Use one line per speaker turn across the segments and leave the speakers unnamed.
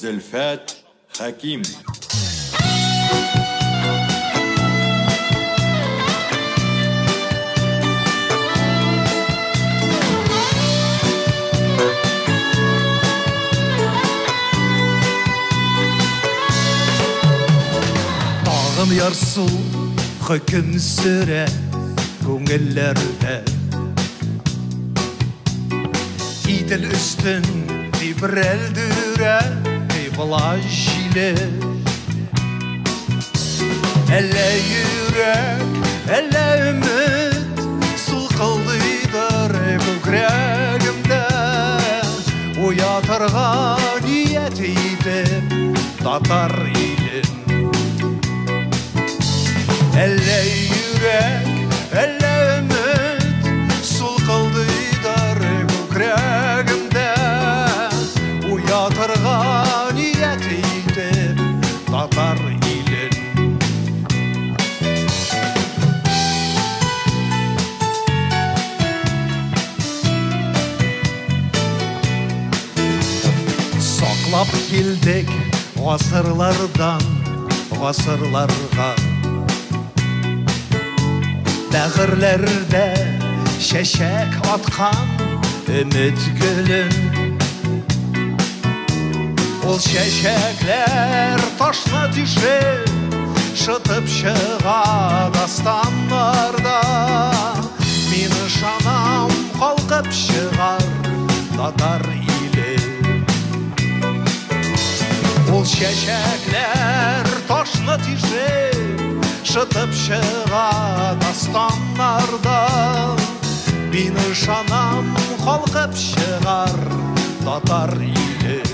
زلفات حكيم
Tağım yarsul hüküm süre Gönüllerde Gidil üstün dibreldirə тибылай җиле әллә йөрәк әллә өмет сулкылдыйдыр күкрәгемдә уятырга ният итеп татар Саклап килдек ғасырлардан Ғасырларға. Бәғірлерді шәшәк атқан үміт гүлін. Ол шәшәкләр ташна тишеп Шытып шыға дастанларда Мен ышанам қалқып шығар татар Шытып шыға дастанларда Мен ышанам қалқып шығар татар илі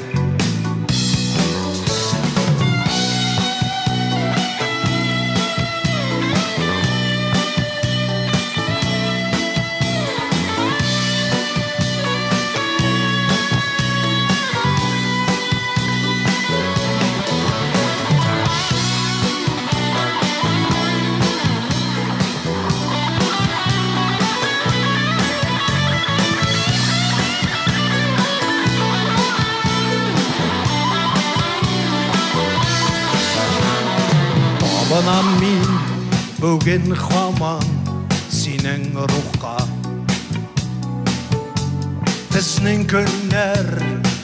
Табынам мин бүген хаман синең рухка Безнең көннәр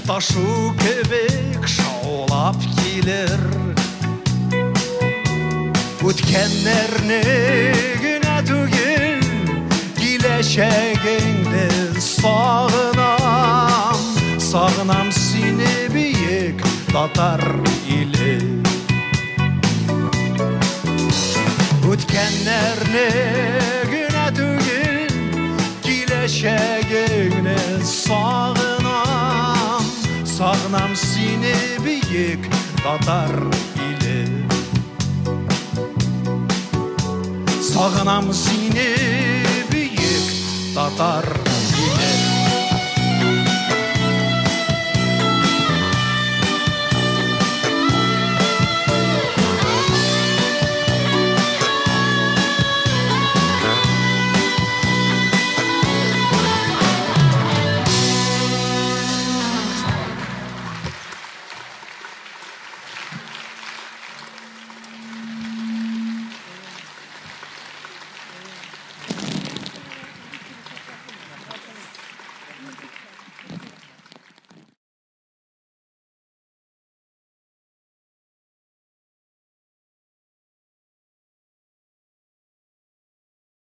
ташу кебек шаулап килер Үткәннәрне генә түгел киләчәгеңне сагынам Сагынам сине биек татар иле Үткәннәрне генә түгел Киләчәгеңне сагынам Сагынам сине биек татар иле Сагынам сине биек татар